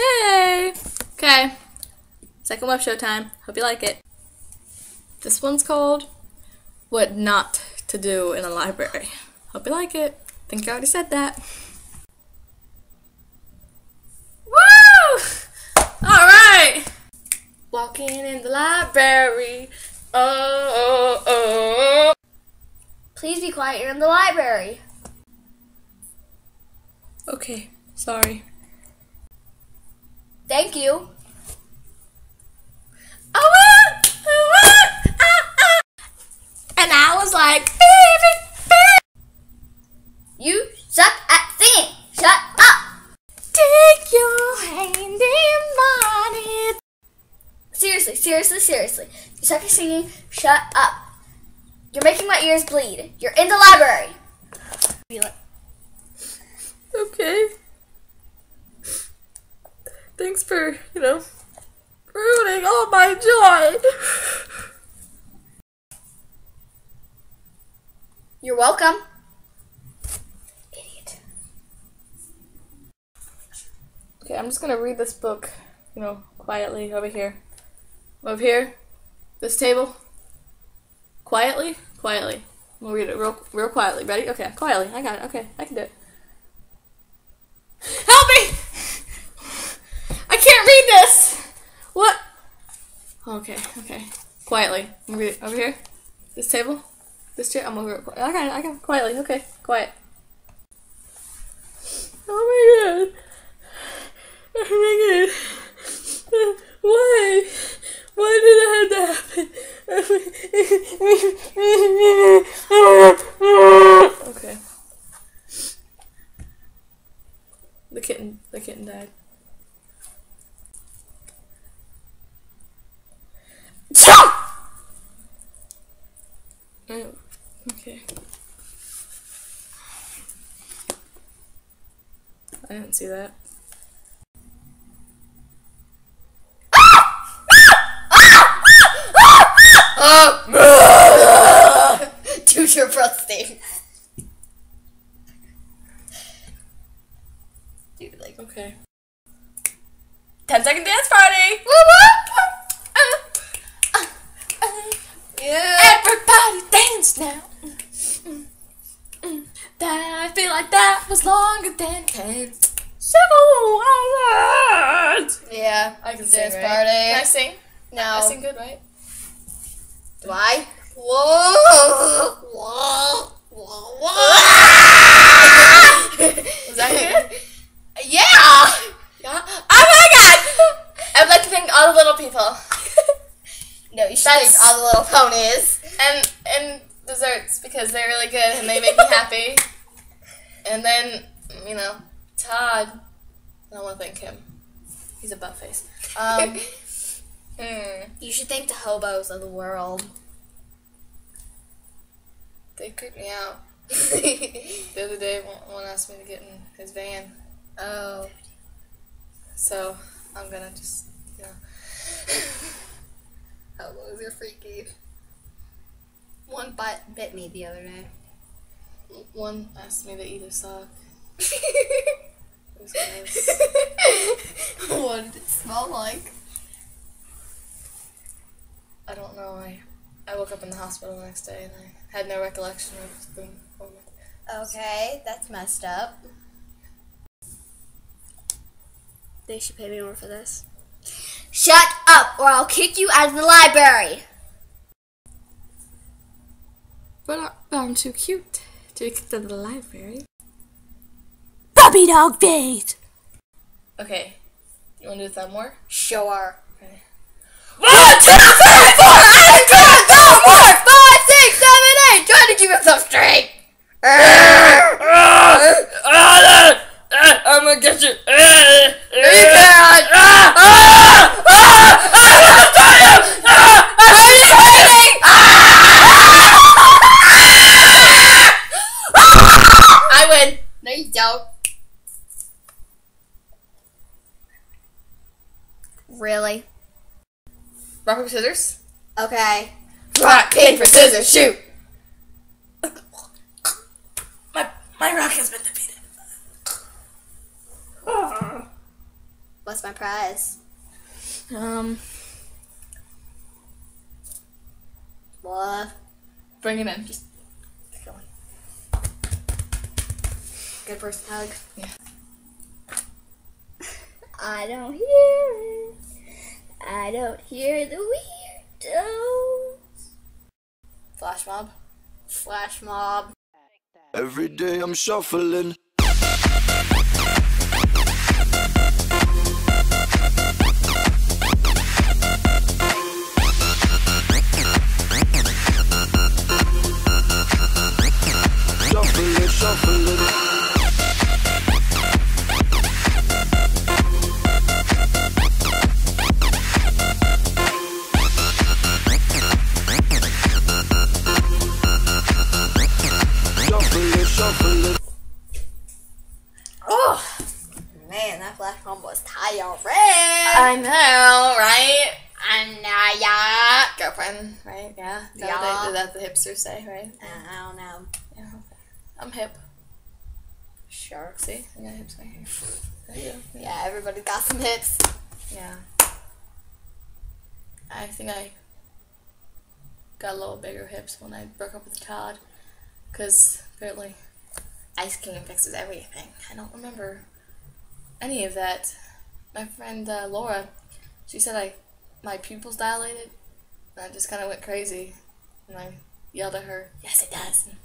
Hey! Okay. Second web show time. Hope you like it. This one's called What Not to Do in a Library. Hope you like it. Think I already said that. Woo! Alright! Walking in the library. Oh, oh, oh. Please be quiet. You're in the library. Okay, sorry. Thank you. Oh, ah, oh, ah, ah. And I was like, baby, baby. You suck at singing. Shut up. Take your hand in mine. Seriously, seriously, seriously. You suck at singing. Shut up. You're making my ears bleed. You're in the library. Okay. Thanks for, you know, ruining all my joy. You're welcome. Idiot. Okay, I'm just gonna read this book, you know, quietly over here. Over here. This table. Quietly? Quietly. I'm gonna read it real, real quietly. Ready? Okay, quietly. I got it. Okay, I can do it. Help me! This! What? Okay, okay. Quietly. Over here. This table. This chair. I'm over it. I got. Quietly. Okay, quiet. Oh my god. Oh my god. Why? Why did that have to happen? okay. The kitten, the kitten died. Oh, okay. I didn't see that. Dude, your breath stinks. Dude, like, Okay. 10 second dance party! Woo woo! yeah. Everybody dance now. Mm, mm. That I feel like that was longer than 10 several hours. Yeah. I can Dance sing, right? party. Can I sing? No. I sing good, right? Do I? Whoa. Whoa. Whoa. Whoa. Was that good? yeah. Yeah. Oh my god! I would like to thank all the little people. No, you should That's- thank all the little ponies. and and desserts because they're really good and they make me happy. And then, you know, Todd. I don't want to thank him. He's a butt face. Um, hmm. You should thank the hobos of the world. They creep me out. The other day, one one asked me to get in his van, Oh. so I'm gonna just, you know. Hobos are freaky. One bite bit me the other day. One asked me to eat a sock. It was gross. what did it smell like? I don't know. I I woke up in the hospital the next day and I had no recollection of the moment. Okay, that's messed up. They should pay me more for this. Shut up, or I'll kick you out of the library. But I- I'm too cute to be kicked out of the library. Puppy dog face. Okay, you want to do that more? Sure. Okay. One, two, three, four. I can't go more. Five, six, seven, eight. Trying to keep yourself straight. I'm gonna get you. You can't. Are you kidding? I win. No, you don't. Really? Rock paper scissors. Okay. Rock paper scissors shoot. My my rock has been defeated. What's my prize? Um, What? bring it in. Just keep going. Good person hug. Yeah. I don't hear it. I don't hear the weirdos. Flash mob. Flash mob. Every day I'm shuffling. Shuffling, shuffling. Sure. See, I got hips right here. There you go. Yeah, everybody got some hips. Yeah. I think I got a little bigger hips when I broke up with Todd. Because apparently Ice King fixes everything. I don't remember any of that. My friend uh, Laura, she said I my pupils dilated. And I just kind of went crazy. And I yelled at her, Yes, it does. And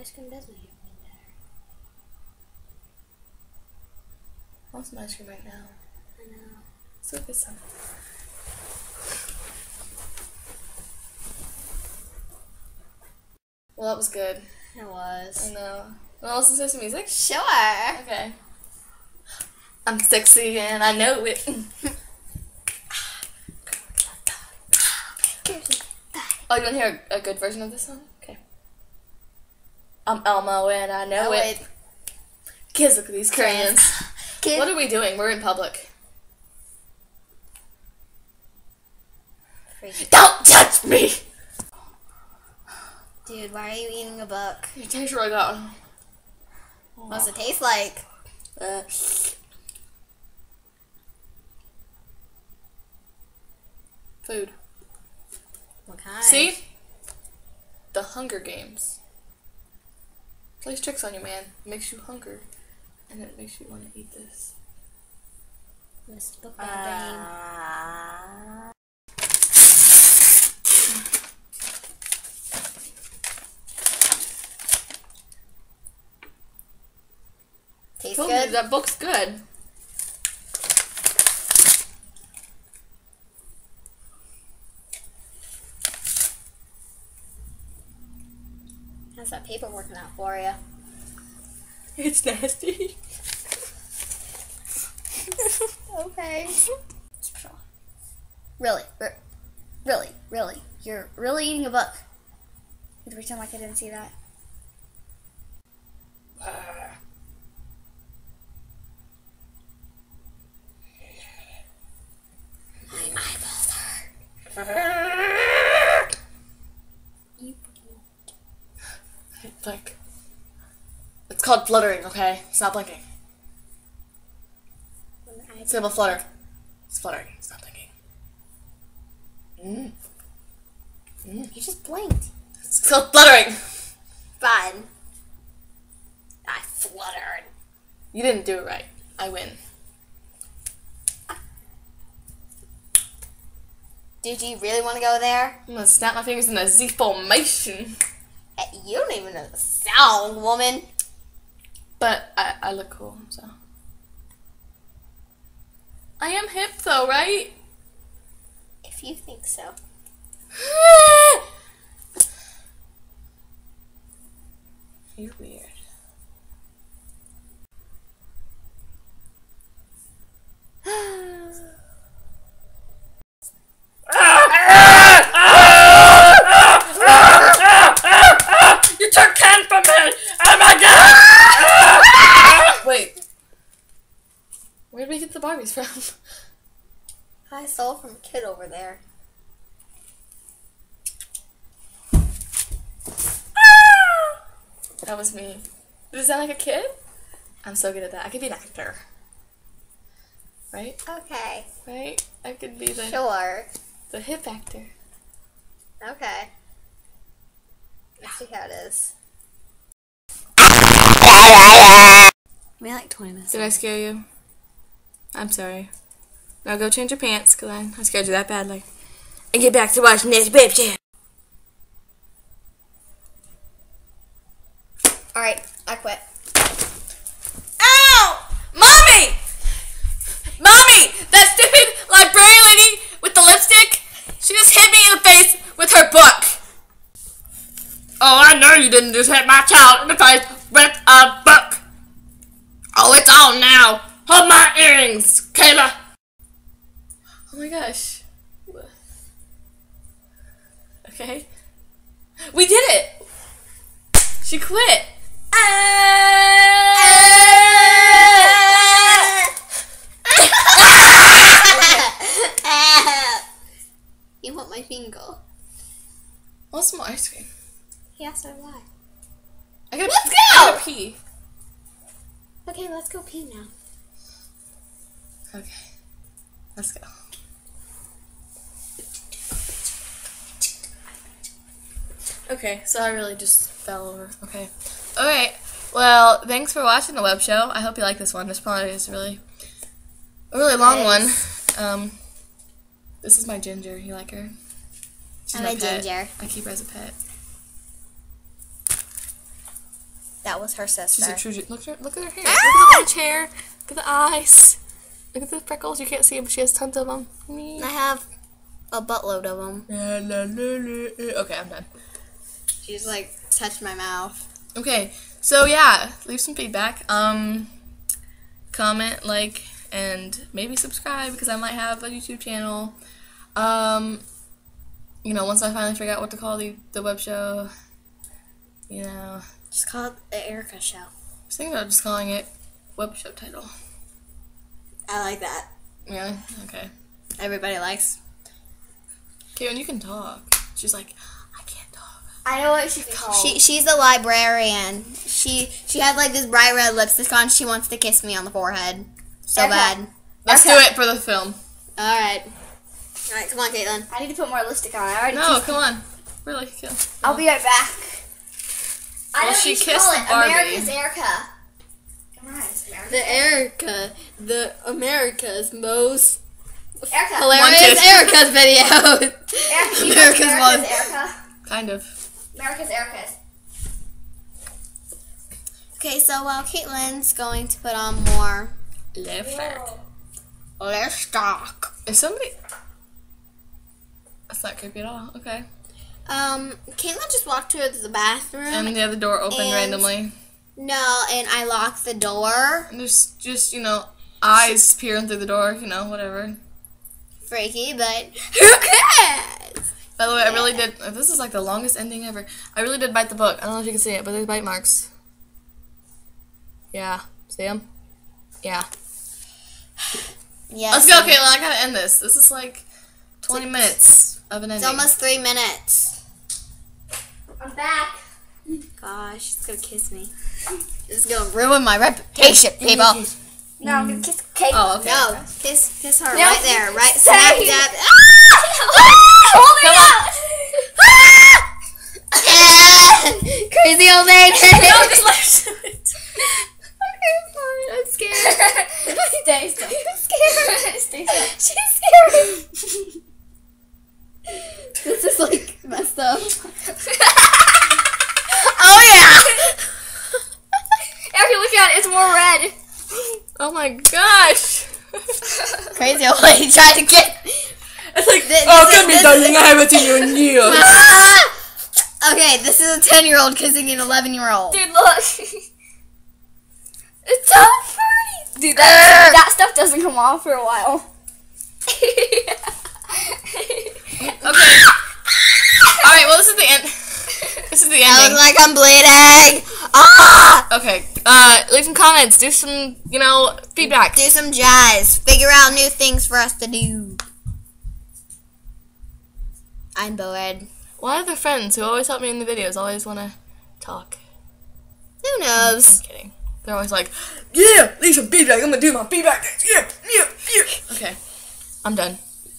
Well, ice cream does make you feel better. I want some ice cream right now. I know. So get some. Well, that was good. It was. I know. Want to listen to some music? Sure. Okay. I'm sexy and I know it. oh, you want to hear a, a good version of this song? I'm Elmo and I know, Know it. Kids, look at these crayons. Kid. What are we doing? We're in public. Freaky. Don't touch me! Dude, why are you eating a book? It tastes really good. What does it taste like? Uh, food. What kind? See? The Hunger Games. Plays tricks on you, man. It Makes you hunger. And it makes you want to eat this. This book Uh, Tastes Told you, good. that book's good. How's that paper working out for you? It's nasty. okay. Really, really, really, you're really eating a book. You pretend like I didn't see that. Uh. My eyeballs hurt. Uh-huh. You Blink. It's called fluttering, okay? It's not blinking. It's about flutter. It's fluttering. It's not blinking. Mm. You just blinked. It's called fluttering. Fine. I fluttered. You didn't do it right. I win. Did you really want to go there? I'm gonna snap my fingers in a Z formation. Eh, You don't even know the sound, woman. But I, I look cool, so. I am hip though, right? If you think so. You're weird. you took Ken from me! Oh my god! Wait. Where did we get the Barbies from? I stole from a kid over there. That was me. Does it sound like a kid? I'm so good at that. I could be an actor. right? Okay. Right? I could be the Sure. the hip actor. Okay. Let's see how it is. We like 20 minutes. Did I scare you? I'm sorry. Now go change your pants, cause I, I scared you that badly. And get back to watching this babe channel. Alright, I quit. Just hit my child. In the face with a book. Oh, it's on now. Hold my earrings, Kayla. Oh my gosh. Okay. We did it. She quit. you want my finger? Want some more ice cream? Yes, I want. I gotta Let's pee. I go! gotta pee. Okay, let's go now. Okay. Let's go. Okay, so I really just fell over. Okay. Alright. Well, thanks for watching the web show. I hope you like this one. This probably is really a really long one. Um this is my ginger. You like her? She's I'm my a ginger. I keep her as a pet. That was her She's sister. a true. Look at her, look at her hair. Look at the little chair. Look at the eyes. Look at the freckles. You can't see them, but she has tons of them. I have a buttload of them. Okay, I'm done. She's like touched my mouth. Okay, so yeah, leave some feedback. Um, comment, like, and maybe subscribe because I might have a YouTube channel. Um, you know, once I finally figure out what to call the the web show, you know, Just call it the Erika Show. I was thinking about just calling it web show title. I like that. Yeah. Okay. Everybody likes. Karen, you can talk. She's like, I can't talk. I know what she's called. She she's a librarian. She she has like this bright red lipstick on. She wants to kiss me on the forehead. So Erika. bad. Let's Okay. do it for the film. All right. All right, come on, Caitlin. I need to put more lipstick on. I already. No, come on. Really, kill. I'll be right back. I Well, know what she you kissed call it. Barbie. America's Erika. Come on, America's The Erika, the America's most Erika. hilarious Wanted. Erika's video. Erika. you America's America's one. Erika. Kind of. America's Erika's. Okay, so while Caitlin's going to put on more Lipstick. lipstick, Is somebody? That's not creepy at all. Okay. Um, Caitlin just walked towards the bathroom. And the other door opened And- randomly. no, and I locked the door. And there's just you know eyes peering through the door. You know whatever. Freaky, but who cares? By the way, I really did. This is like the longest ending ever. I really did bite the book. I don't know if you can see it, but there's bite marks. Yeah. See them? Yeah. Yes. Let's go, Caitlin. I gotta end this. This is like 20 minutes of an ending. It's almost three minutes. I'm back. Gosh, she's gonna kiss me. This is gonna ruin my reputation, people. No, I'm gonna kiss Kate. Oh, okay. No, kiss, kiss her No. right there, right smack dab. Hold Come on. Crazy old lady. No, just let I'm scared. Stay still. I'm scared. Stay still. She's scared. this is like messed up. Oh yeah. Erika, look at it. It's more red. Oh my gosh. Old trying to get. It's like, This- oh, this is- come here, darling. I seen you in years. okay, this is a ten-year-old kissing an eleven-year-old. Dude, look. It's so pretty. Dude, that, that stuff doesn't come off for a while. Okay. All right. Well, this is the end. This is the I look like I'm bleeding. Ah! Okay. Uh, leave some comments. Do some, you know, feedback. Do some jazz. Figure out new things for us to do. I'm bored. Why are the friends who always help me in the videos always want to talk? Who knows? I'm kidding. They're always like, yeah, leave some feedback. I'm gonna do my feedback. Yeah, yeah, yeah. Okay. I'm done.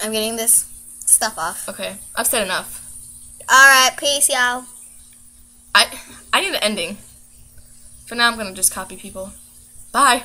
I'm getting this stuff off. Okay. I've said enough. Alright, peace, y'all. I I need an ending. For now, I'm gonna just copy people. Bye.